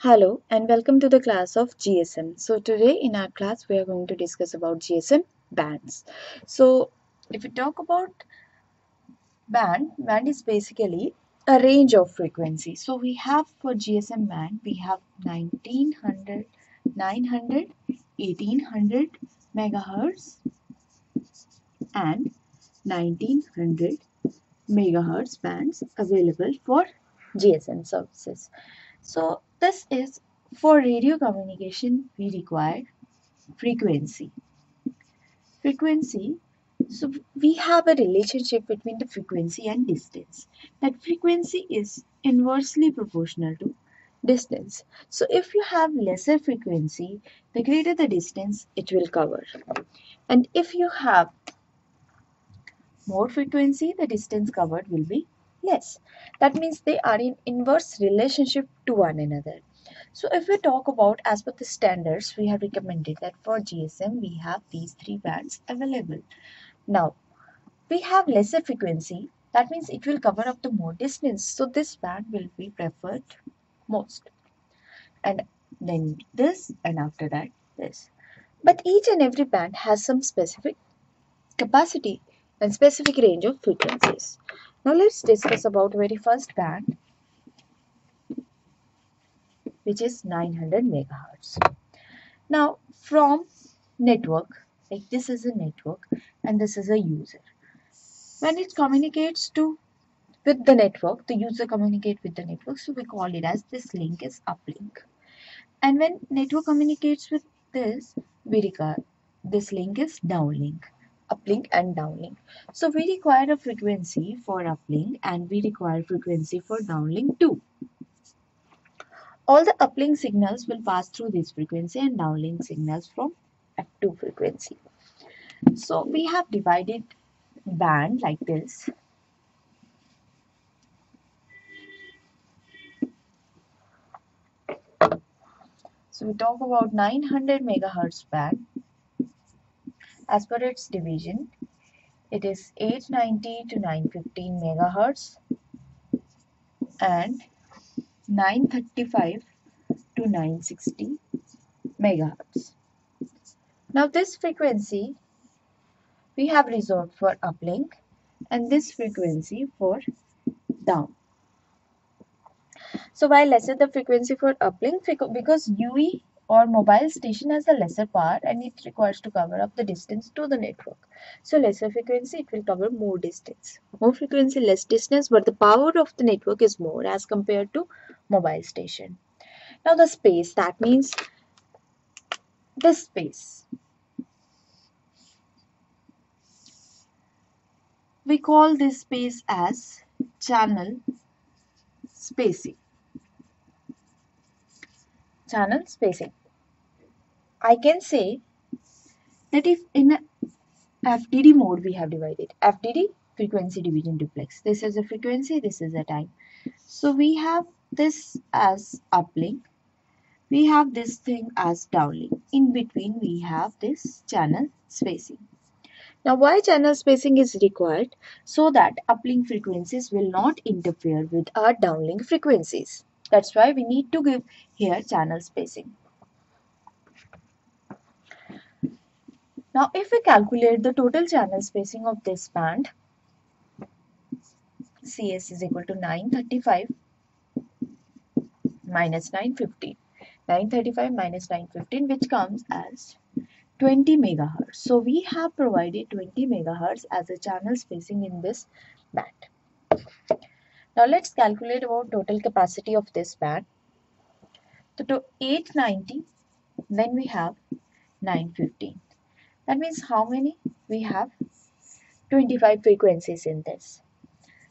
Hello and welcome to the class of GSM. So today in our class we are going to discuss about GSM bands. So if we talk about band, band is basically a range of frequency. So we have for GSM band we have 1900, 900, 1800 megahertz and 1900 megahertz bands available for GSM services. So this is for radio communication we require frequency. Frequency so we have a relationship between the frequency and distance. That frequency is inversely proportional to distance. So if you have lesser frequency, the greater the distance it will cover. And if you have more frequency, the distance covered will be less. That means they are in inverse relationship to one another. So if we talk about as per the standards, we have recommended that for GSM we have these three bands available. Now we have lesser frequency that means it will cover up the more distance so this band will be preferred most and then this and after that this but each and every band has some specific capacity and specific range of frequencies now let's discuss about very first band which is 900 megahertz. Now from network like this is a network and this is a user. When it communicates to with the network the user communicate with the network so we call it as this link is uplink. And when network communicates with this we regard this link is downlink uplink and downlink so we require a frequency for uplink and we require frequency for downlink too all the uplink signals will pass through this frequency and downlink signals from F2 frequency. So we have divided band like this. So we talk about 900 megahertz band. As per its division, it is 890 to 915 megahertz and 935 to 960 megahertz. Now this frequency we have reserved for uplink and this frequency for down. So while lesser the frequency for uplink because UE or mobile station has a lesser power and it requires to cover up the distance to the network. So lesser frequency it will cover more distance. More frequency less distance but the power of the network is more as compared to mobile station. Now the space that means this space We call this space as channel spacing. Channel spacing. I can say that if in a FDD mode we have divided FDD frequency division duplex. This is a frequency, this is a time. So we have this as uplink. We have this thing as downlink. In between we have this channel spacing. Now why channel spacing is required? So that uplink frequencies will not interfere with our downlink frequencies. That's why we need to give here channel spacing. Now if we calculate the total channel spacing of this band, CS is equal to 935 minus 915. 935 minus 915 which comes as 20 megahertz. So we have provided 20 megahertz as a channel spacing in this. Now let's calculate about total capacity of this band. So to 890, then we have 915. That means how many? We have 25 frequencies in this.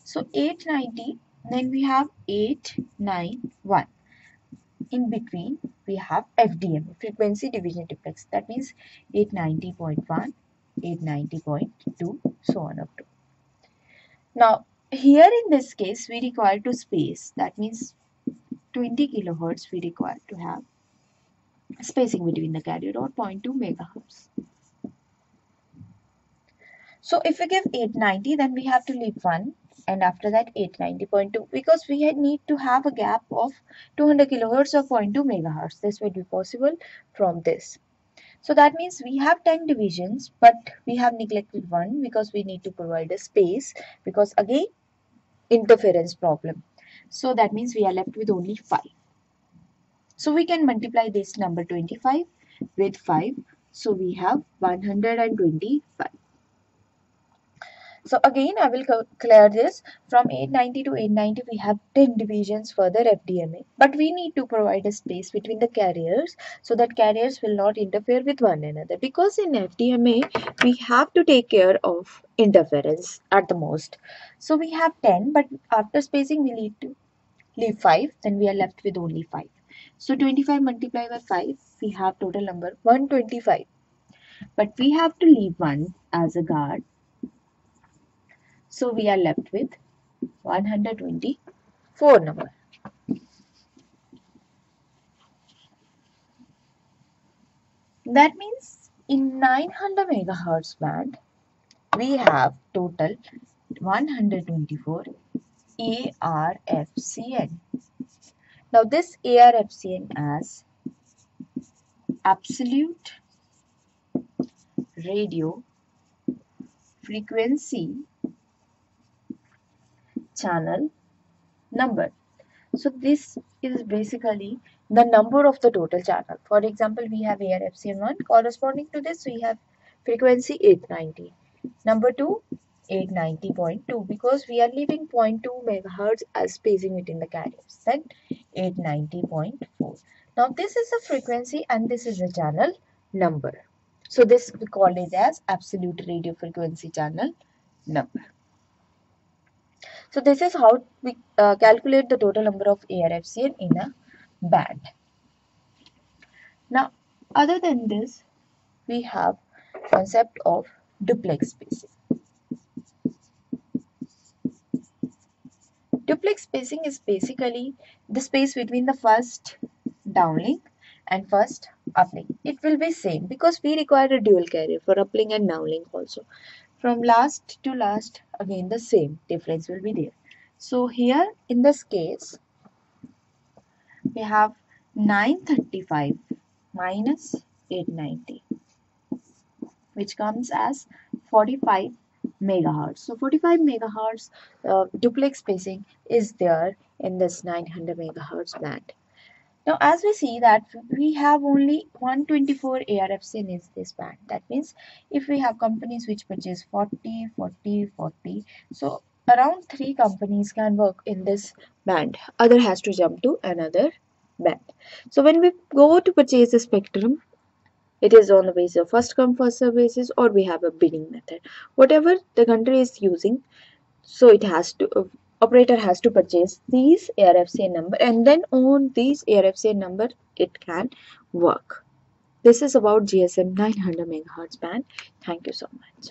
So 890, then we have 891 in between we have FDM frequency division duplex that means 890.1 890.2 so on up to now here in this case we require to space. That means 20 kilohertz we require to have spacing between the carrier or 0.2 megahertz. So if we give 890 then we have to leave 1 and after that 890.2 because we need to have a gap of 200 kilohertz or 0.2 megahertz. This would be possible from this. So that means we have 10 divisions but we have neglected one because we need to provide a space because again interference problem. So that means we are left with only 5 so we can multiply this number 25 with 5 so we have 125 so again, I will clear this. From 890 to 890, we have 10 divisions for the FDMA. But we need to provide a space between the carriers so that carriers will not interfere with one another. Because in FDMA, we have to take care of interference at the most. So we have 10, but after spacing, we need to leave 5. Then we are left with only 5. So 25 multiplied by 5, we have total number 125. But we have to leave 1 as a guard so we are left with 124 number. That means in 900 megahertz band, we have total 124 ARFCN. Now this ARFCN as absolute radio frequency channel number. So this is basically the number of the total channel. For example, we have here FCN1 corresponding to this we have frequency 890. Number 2 890.2 because we are leaving 0.2 megahertz as spacing between the carriers. Then 890.4. Now this is a frequency and this is a channel number. So this we call it as absolute radio frequency channel number. So this is how we uh, calculate the total number of ARFCN in a band. Now, other than this, we have concept of duplex spacing. Duplex spacing is basically the space between the first downlink and first uplink. It will be same because we require a dual carrier for uplink and downlink also from last to last again the same difference will be there. So here in this case we have 935 minus 890 which comes as 45 megahertz. So 45 megahertz uh, duplex spacing is there in this 900 megahertz band now, as we see that we have only 124 ARFCN in this band. That means if we have companies which purchase 40, 40, 40, so around three companies can work in this band. Other has to jump to another band. So when we go to purchase the spectrum, it is on the basis of first come first serve basis or we have a bidding method. Whatever the country is using, so it has to uh, operator has to purchase these ARFCN number and then on these ARFCN number it can work. This is about GSM 900 megahertz band. Thank you so much.